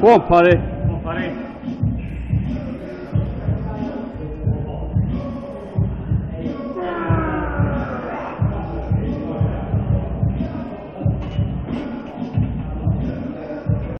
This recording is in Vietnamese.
Go on, Paddy.